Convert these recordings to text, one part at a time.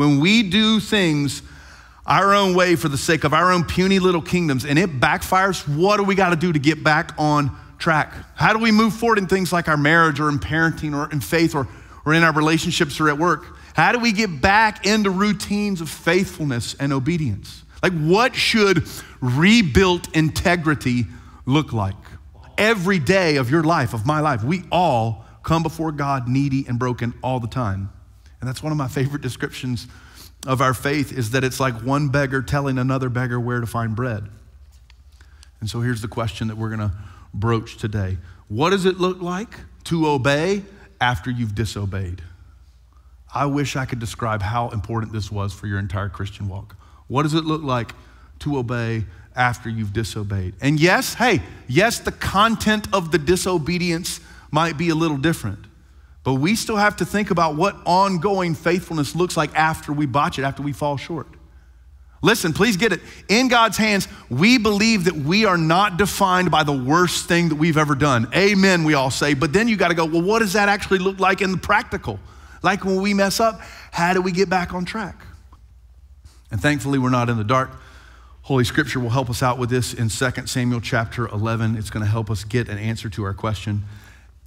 when we do things our own way for the sake of our own puny little kingdoms and it backfires, what do we got to do to get back on track? How do we move forward in things like our marriage or in parenting or in faith or, or in our relationships or at work? How do we get back into routines of faithfulness and obedience? Like, what should rebuilt integrity look like? Every day of your life, of my life, we all come before God needy and broken all the time. And that's one of my favorite descriptions of our faith is that it's like one beggar telling another beggar where to find bread. And so here's the question that we're going to broach today What does it look like to obey after you've disobeyed? I wish I could describe how important this was for your entire Christian walk. What does it look like to obey after you've disobeyed? And yes, hey, yes, the content of the disobedience might be a little different. But we still have to think about what ongoing faithfulness looks like after we botch it, after we fall short. Listen, please get it. In God's hands, we believe that we are not defined by the worst thing that we've ever done. Amen, we all say. But then you got to go, well, what does that actually look like in the practical? Like when we mess up, how do we get back on track? And thankfully, we're not in the dark. Holy Scripture will help us out with this in 2 Samuel chapter 11. It's going to help us get an answer to our question.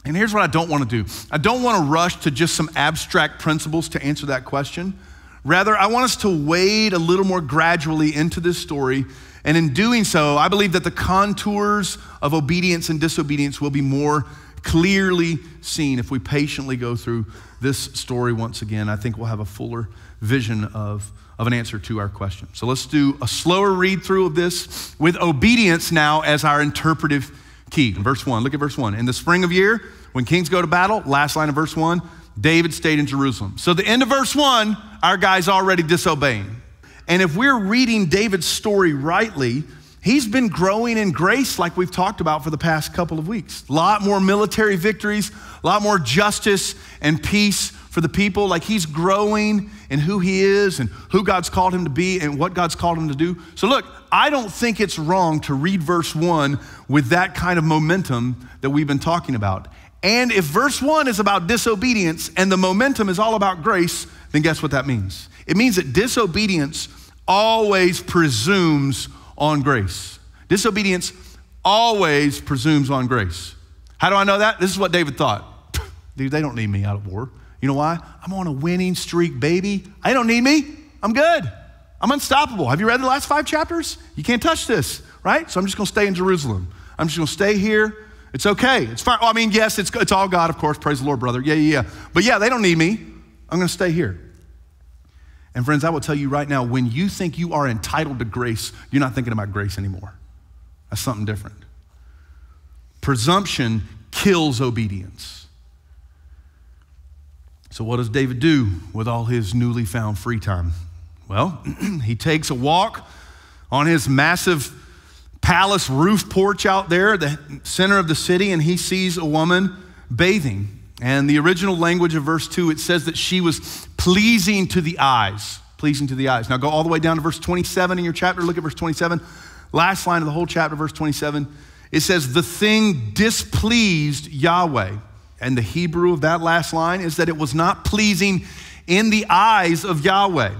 And here's what I don't want to do I don't want to rush to just some abstract principles to answer that question. Rather, I want us to wade a little more gradually into this story. And in doing so, I believe that the contours of obedience and disobedience will be more clearly seen if we patiently go through this story once again. I think we'll have a fuller vision of, of an answer to our question. So let's do a slower read through of this with obedience now as our interpretive key. Verse 1, look at verse 1. In the spring of year, when kings go to battle, last line of verse 1, David stayed in Jerusalem. So the end of verse 1, our guy's already disobeying. And if we're reading David's story rightly, he's been growing in grace like we've talked about for the past couple of weeks. A lot more military victories, a lot more justice and peace for the people. Like he's growing in who he is and who God's called him to be and what God's called him to do. So, look, I don't think it's wrong to read verse one with that kind of momentum that we've been talking about. And if verse one is about disobedience and the momentum is all about grace, then guess what that means? It means that disobedience always presumes on grace. Disobedience always presumes on grace. How do I know that? This is what David thought. Dude, they don't need me out of war. You know why? I'm on a winning streak, baby. I don't need me. I'm good. I'm unstoppable. Have you read the last five chapters? You can't touch this, right? So I'm just going to stay in Jerusalem. I'm just going to stay here. It's okay. It's fine. Well, I mean, yes, it's, it's all God, of course. Praise the Lord, brother. Yeah, yeah, yeah. But yeah, they don't need me. I'm going to stay here. And friends, I will tell you right now when you think you are entitled to grace, you're not thinking about grace anymore. That's something different. Presumption kills obedience. So, what does David do with all his newly found free time? Well, he takes a walk on his massive palace roof porch out there, the center of the city, and he sees a woman bathing. And the original language of verse 2, it says that she was pleasing to the eyes. Pleasing to the eyes. Now go all the way down to verse 27 in your chapter. Look at verse 27. Last line of the whole chapter, verse 27. It says, The thing displeased Yahweh. And the Hebrew of that last line is that it was not pleasing in the eyes of Yahweh.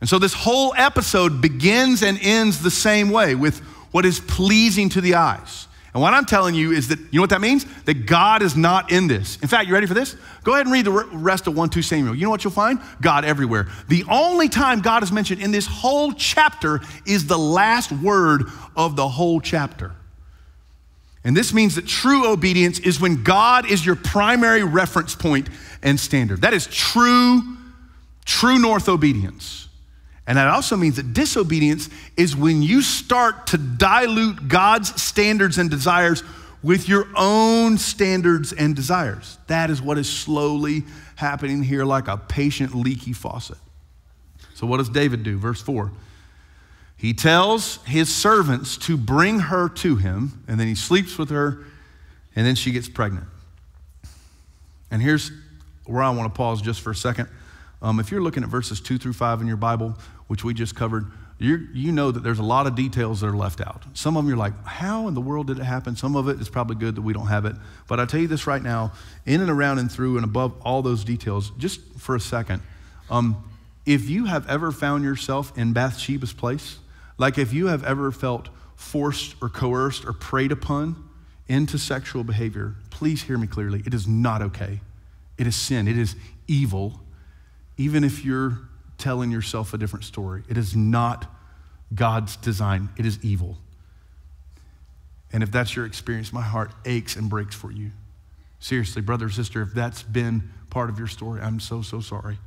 And so this whole episode begins and ends the same way with what is pleasing to the eyes. And what I'm telling you is that, you know what that means? That God is not in this. In fact, you ready for this? Go ahead and read the rest of 1 2 Samuel. You know what you'll find? God everywhere. The only time God is mentioned in this whole chapter is the last word of the whole chapter. And this means that true obedience is when God is your primary reference point and standard. That is true, true north obedience. And that also means that disobedience is when you start to dilute God's standards and desires with your own standards and desires. That is what is slowly happening here, like a patient leaky faucet. So, what does David do? Verse 4 he tells his servants to bring her to him, and then he sleeps with her, and then she gets pregnant. And here's where I want to pause just for a second. Um, if you're looking at verses two through five in your Bible, which we just covered, you know that there's a lot of details that are left out. Some of them you're like, how in the world did it happen? Some of it is probably good that we don't have it. But I tell you this right now, in and around and through and above all those details, just for a second, um, if you have ever found yourself in Bathsheba's place, like if you have ever felt forced or coerced or preyed upon into sexual behavior, please hear me clearly. It is not okay. It is sin. It is evil, even if you're telling yourself a different story. It is not God's design, it is evil. And if that's your experience, my heart aches and breaks for you. Seriously, brother or sister, if that's been part of your story, I'm so, so sorry.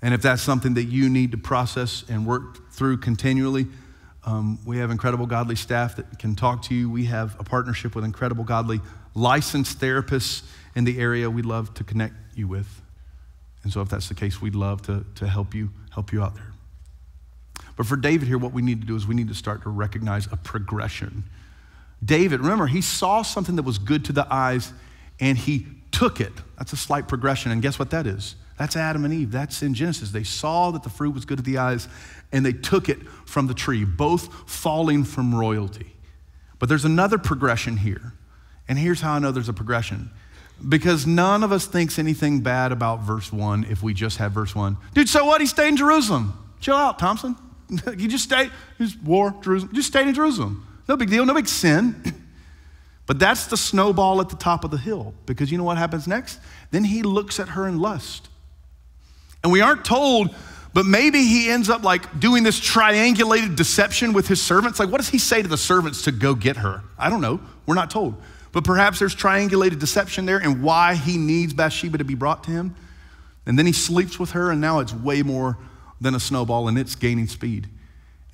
And if that's something that you need to process and work through continually, um, we have incredible godly staff that can talk to you. We have a partnership with incredible godly licensed therapists in the area we'd love to connect you with. And so if that's the case, we'd love to, to help you, help you out there. But for David here, what we need to do is we need to start to recognize a progression. David, remember, he saw something that was good to the eyes and he took it. That's a slight progression. And guess what that is? That's Adam and Eve. That's in Genesis. They saw that the fruit was good to the eyes and they took it from the tree, both falling from royalty. But there's another progression here. And here's how I know there's a progression. Because none of us thinks anything bad about verse 1 if we just have verse 1. Dude, so what? He stayed in Jerusalem. Chill out, Thompson. you just stay, just war, Jerusalem. Just stayed in Jerusalem. No big deal, no big sin. But that's the snowball at the top of the hill. Because you know what happens next? Then he looks at her in lust. And we aren't told, but maybe he ends up like doing this triangulated deception with his servants. Like, what does he say to the servants to go get her? I don't know. We're not told. But perhaps there's triangulated deception there and why he needs Bathsheba to be brought to him. And then he sleeps with her, and now it's way more than a snowball and it's gaining speed.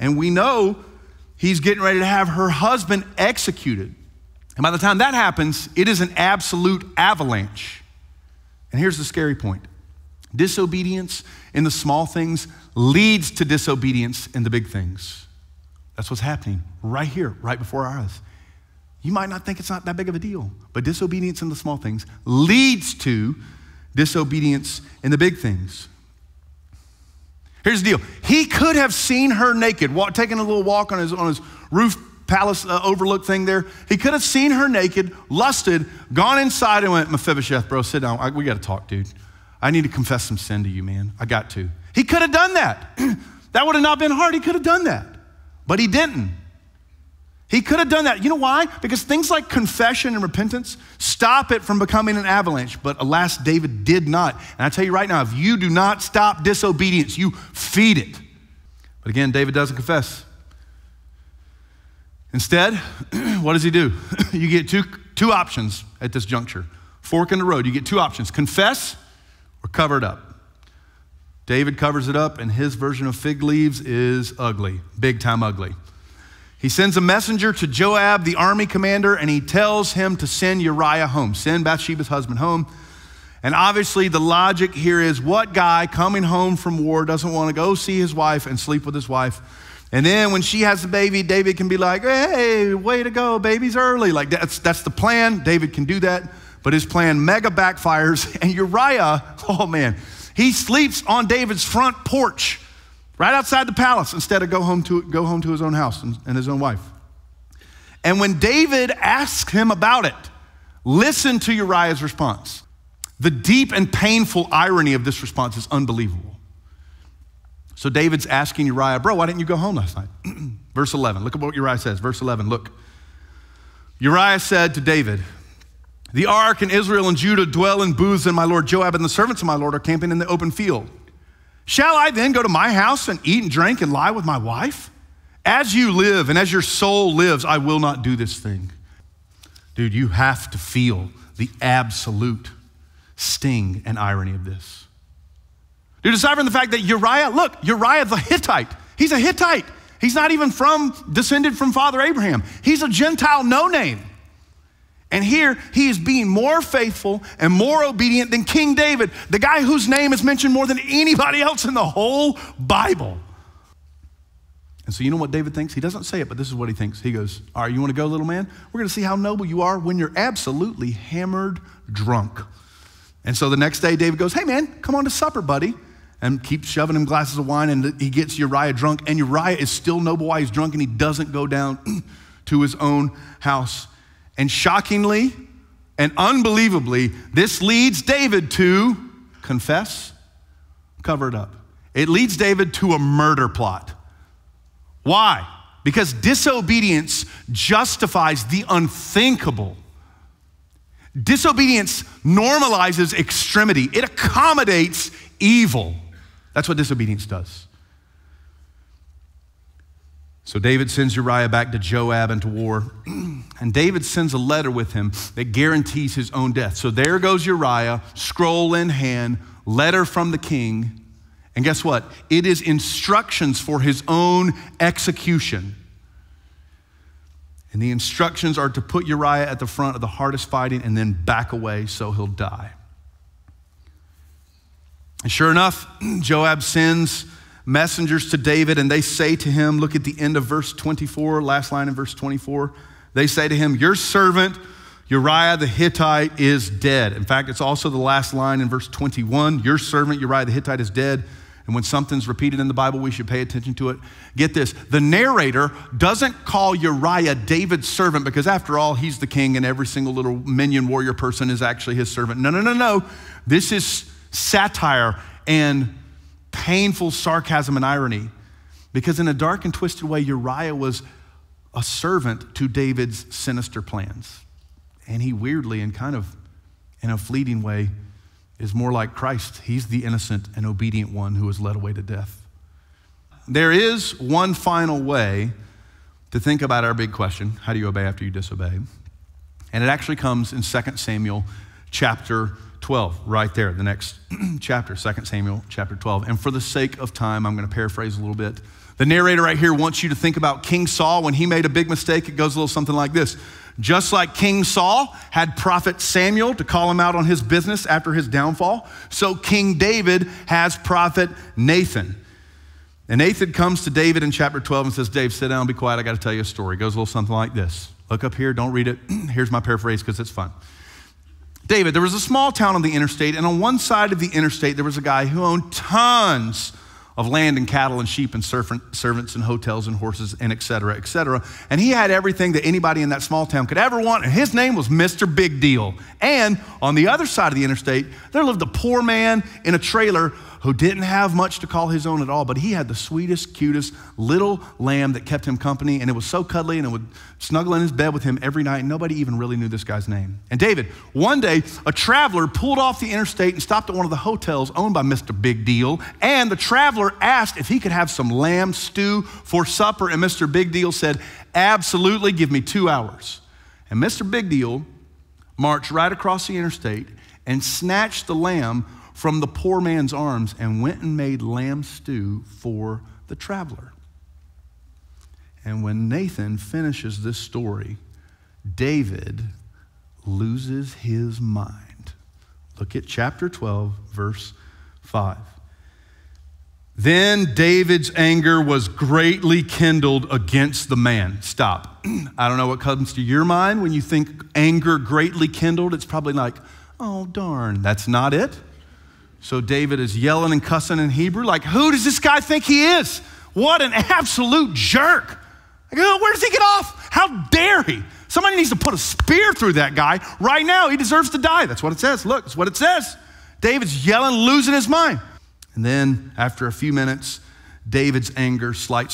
And we know he's getting ready to have her husband executed. And by the time that happens, it is an absolute avalanche. And here's the scary point Disobedience in the small things leads to disobedience in the big things. That's what's happening right here, right before our eyes. You might not think it's not that big of a deal, but disobedience in the small things leads to disobedience in the big things. Here's the deal. He could have seen her naked, walk, taking a little walk on his, on his roof palace uh, overlook thing there. He could have seen her naked, lusted, gone inside and went, Mephibosheth, bro, sit down. I, we got to talk, dude. I need to confess some sin to you, man. I got to. He could have done that. that would have not been hard. He could have done that. But he didn't. He could have done that. You know why? Because things like confession and repentance stop it from becoming an avalanche. But alas, David did not. And I tell you right now, if you do not stop disobedience, you feed it. But again, David doesn't confess. Instead, what does he do? you get two, two options at this juncture fork in the road. You get two options confess or cover it up. David covers it up, and his version of fig leaves is ugly, big time ugly. He sends a messenger to Joab, the army commander, and he tells him to send Uriah home, send Bathsheba's husband home. And obviously, the logic here is what guy coming home from war doesn't want to go see his wife and sleep with his wife? And then when she has a baby, David can be like, hey, way to go, baby's early. Like that's, that's the plan. David can do that. But his plan mega backfires, and Uriah, oh man, he sleeps on David's front porch right outside the palace instead of go home to, go home to his own house and, and his own wife. And when David asks him about it, listen to Uriah's response. The deep and painful irony of this response is unbelievable. So David's asking Uriah, Bro, why didn't you go home last night? Verse 11. Look at what Uriah says. Verse 11. Look. Uriah said to David, the ark and Israel and Judah dwell in booths, and my lord Joab and the servants of my lord are camping in the open field. Shall I then go to my house and eat and drink and lie with my wife? As you live and as your soul lives, I will not do this thing. Dude, you have to feel the absolute sting and irony of this. Dude, aside from the fact that Uriah, look, Uriah the Hittite, he's a Hittite. He's not even from, descended from Father Abraham. He's a Gentile no name. And here he is being more faithful and more obedient than King David, the guy whose name is mentioned more than anybody else in the whole Bible. And so, you know what David thinks? He doesn't say it, but this is what he thinks. He goes, All right, you want to go, little man? We're going to see how noble you are when you're absolutely hammered drunk. And so the next day, David goes, Hey, man, come on to supper, buddy. And keeps shoving him glasses of wine, and he gets Uriah drunk. And Uriah is still noble while he's drunk, and he doesn't go down to his own house and shockingly and unbelievably, this leads David to confess cover it up. It leads David to a murder plot. Why? Because disobedience justifies the unthinkable. Disobedience normalizes extremity, it accommodates evil. That's what disobedience does. So David sends Uriah back to Joab and to war. And David sends a letter with him that guarantees his own death. So there goes Uriah, scroll in hand, letter from the king. And guess what? It is instructions for his own execution. And the instructions are to put Uriah at the front of the hardest fighting and then back away so he'll die. And sure enough, Joab sends messengers to David and they say to him, look at the end of verse 24, last line in verse 24. They say to him, Your servant Uriah the Hittite is dead. In fact, it's also the last line in verse 21 Your servant Uriah the Hittite is dead. And when something's repeated in the Bible, we should pay attention to it. Get this the narrator doesn't call Uriah David's servant because, after all, he's the king and every single little minion warrior person is actually his servant. No, no, no, no. This is satire and painful sarcasm and irony because, in a dark and twisted way, Uriah was a servant to David's sinister plans. And he weirdly and kind of in a fleeting way is more like Christ. He's the innocent and obedient one who was led away to death. There is one final way to think about our big question how do you obey after you disobey? And it actually comes in 2 Samuel chapter 12, right there, the next chapter, 2 Samuel chapter 12. And for the sake of time, I'm going to paraphrase a little bit. The narrator right here wants you to think about King Saul. When he made a big mistake, it goes a little something like this just like King Saul had prophet Samuel to call him out on his business after his downfall, so King David has prophet Nathan. And Nathan comes to David in chapter 12 and says, Dave, sit down, be quiet. I got to tell you a story. It goes a little something like this. Look up here, don't read it. Here's my paraphrase because it's fun. David, there was a small town on the interstate, and on one side of the interstate, there was a guy who owned tons of land and cattle and sheep and servants and hotels and horses and et cetera, et cetera. And he had everything that anybody in that small town could ever want. And his name was Mr. Big Deal. And on the other side of the interstate, there lived a poor man in a trailer who didn't have much to call his own at all, but he had the sweetest, cutest little lamb that kept him company, and it was so cuddly, and it would snuggle in his bed with him every night. And nobody even really knew this guy's name. And David, one day, a traveler pulled off the interstate and stopped at one of the hotels owned by Mr. Big Deal, and the traveler asked if he could have some lamb stew for supper, and Mr. Big Deal said, Absolutely, give me two hours. And Mr. Big Deal marched right across the interstate and snatched the lamb from the poor man's arms and went and made lamb stew for the traveler. And when Nathan finishes this story, David loses his mind. Look at chapter 12, verse 5. Then David's anger was greatly kindled against the man. Stop. I don't know what comes to your mind when you think anger greatly kindled. It's probably like, oh, darn. That's not it. So David is yelling and cussing in Hebrew, like, who does this guy think he is? What an absolute jerk. Like, oh, where does he get off? How dare he? Somebody needs to put a spear through that guy right now. He deserves to die. That's what it says. Look, that's what it says. David's yelling, losing his mind. And then after a few minutes, David's anger uh,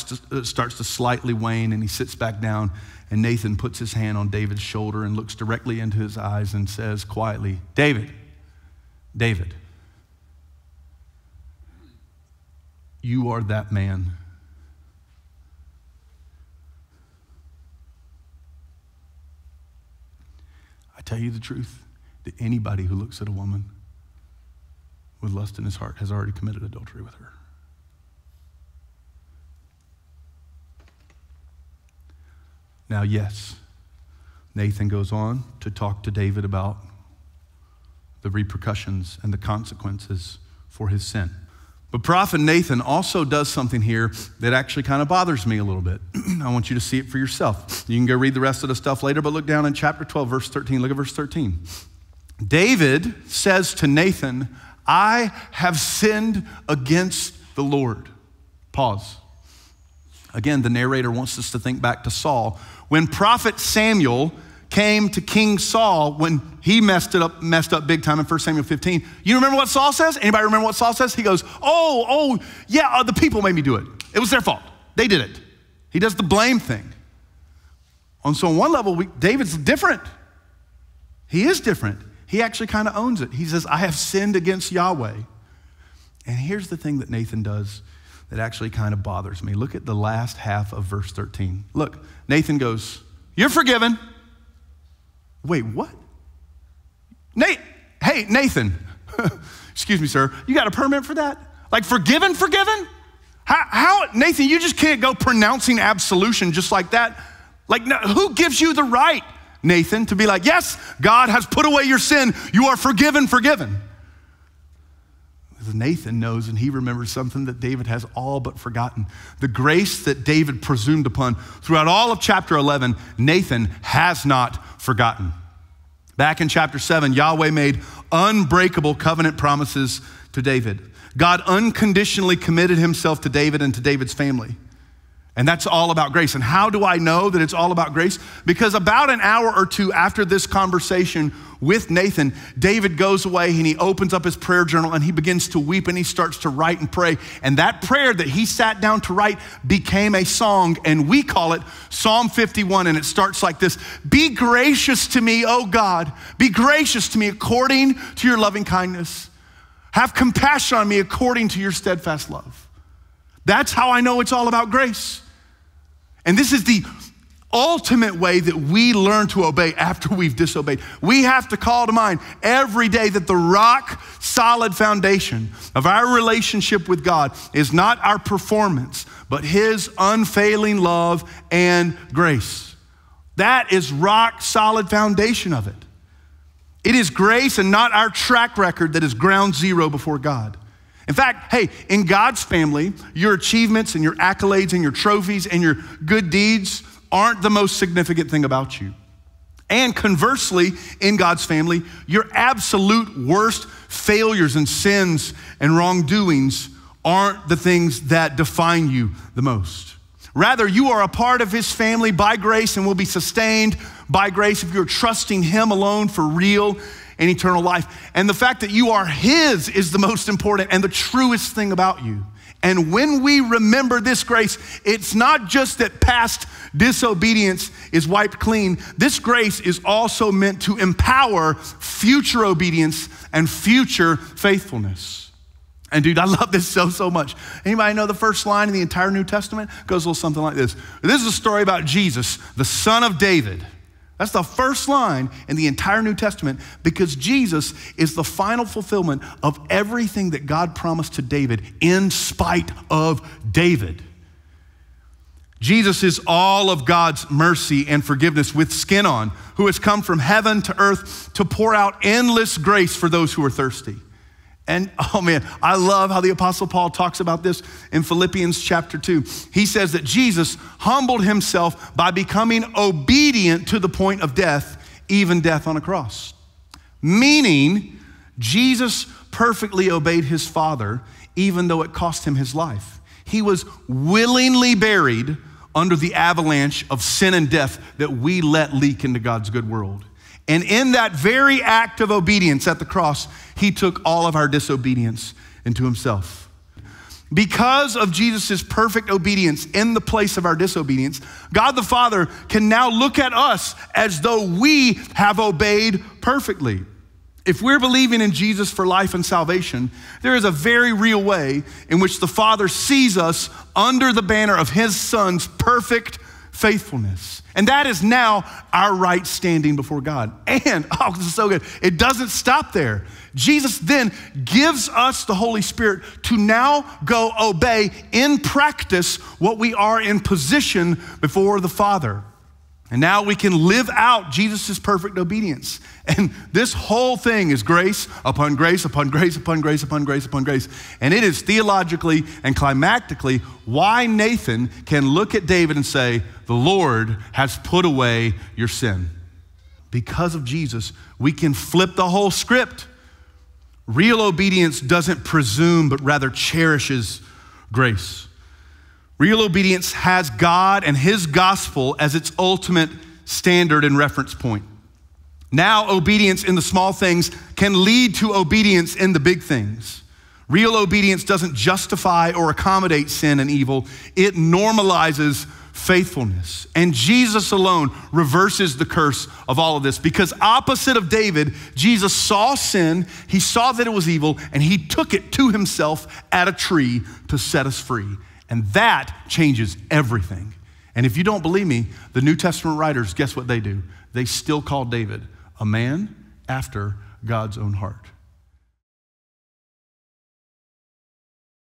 starts to slightly wane and he sits back down. And Nathan puts his hand on David's shoulder and looks directly into his eyes and says quietly, David, David, You are that man. I tell you the truth that anybody who looks at a woman with lust in his heart has already committed adultery with her. Now, yes, Nathan goes on to talk to David about the repercussions and the consequences for his sin. But Prophet Nathan also does something here that actually kind of bothers me a little bit. I want you to see it for yourself. You can go read the rest of the stuff later, but look down in chapter 12, verse 13. Look at verse 13. David says to Nathan, I have sinned against the Lord. Pause. Again, the narrator wants us to think back to Saul. When prophet Samuel came to King Saul when he messed it up, messed up big time in 1 Samuel 15. You remember what Saul says? Anybody remember what Saul says? He goes, Oh, oh, yeah, uh, the people made me do it. It was their fault. They did it. He does the blame thing. And so, on one level, we, David's different. He is different. He actually kind of owns it. He says, I have sinned against Yahweh. And here's the thing that Nathan does that actually kind of bothers me. Look at the last half of verse 13. Look, Nathan goes, You're forgiven. Wait, what? Nate, hey, Nathan, excuse me, sir, you got a permit for that? Like, forgiven, forgiven? How, how, Nathan, you just can't go pronouncing absolution just like that. Like, no, who gives you the right, Nathan, to be like, yes, God has put away your sin. You are forgiven, forgiven. Because Nathan knows and he remembers something that David has all but forgotten. The grace that David presumed upon throughout all of chapter 11, Nathan has not forgotten. Back in chapter 7, Yahweh made unbreakable covenant promises to David. God unconditionally committed himself to David and to David's family. And that's all about grace. And how do I know that it's all about grace? Because about an hour or two after this conversation with Nathan, David goes away and he opens up his prayer journal and he begins to weep and he starts to write and pray. And that prayer that he sat down to write became a song, and we call it Psalm 51. And it starts like this Be gracious to me, O God. Be gracious to me according to your loving kindness. Have compassion on me according to your steadfast love. That's how I know it's all about grace. And this is the ultimate way that we learn to obey after we've disobeyed. We have to call to mind every day that the rock solid foundation of our relationship with God is not our performance, but His unfailing love and grace. That is rock solid foundation of it. It is grace and not our track record that is ground zero before God. In fact, hey, in God's family, your achievements and your accolades and your trophies and your good deeds aren't the most significant thing about you. And conversely, in God's family, your absolute worst failures and sins and wrongdoings aren't the things that define you the most. Rather, you are a part of His family by grace and will be sustained by grace if you're trusting Him alone for real and eternal life. And the fact that you are His is the most important and the truest thing about you. And when we remember this grace, it's not just that past disobedience is wiped clean. This grace is also meant to empower future obedience and future faithfulness. And dude, I love this so, so much. Anybody know the first line in the entire New Testament? It goes a little something like this. This is a story about Jesus, the son of David. That's the first line in the entire New Testament because Jesus is the final fulfillment of everything that God promised to David in spite of David. Jesus is all of God's mercy and forgiveness with skin on, who has come from heaven to earth to pour out endless grace for those who are thirsty. And oh man, I love how the Apostle Paul talks about this in Philippians chapter 2. He says that Jesus humbled himself by becoming obedient to the point of death, even death on a cross. Meaning, Jesus perfectly obeyed his Father, even though it cost him his life. He was willingly buried under the avalanche of sin and death that we let leak into God's good world. And in that very act of obedience at the cross, he took all of our disobedience into himself. Because of Jesus' perfect obedience in the place of our disobedience, God the Father can now look at us as though we have obeyed perfectly. If we're believing in Jesus for life and salvation, there is a very real way in which the Father sees us under the banner of His Son's perfect faithfulness. And that is now our right standing before God. And, oh, this is so good. It doesn't stop there. Jesus then gives us the Holy Spirit to now go obey in practice what we are in position before the Father. And now we can live out Jesus' perfect obedience. And this whole thing is grace upon grace upon grace upon grace upon grace upon grace. And it is theologically and climactically why Nathan can look at David and say, The Lord has put away your sin. Because of Jesus, we can flip the whole script. Real obedience doesn't presume, but rather cherishes grace. Real obedience has God and His gospel as its ultimate standard and reference point. Now, obedience in the small things can lead to obedience in the big things. Real obedience doesn't justify or accommodate sin and evil, it normalizes faithfulness. And Jesus alone reverses the curse of all of this because, opposite of David, Jesus saw sin, he saw that it was evil, and he took it to himself at a tree to set us free. And that changes everything. And if you don't believe me, the New Testament writers, guess what they do? They still call David a man after God's own heart.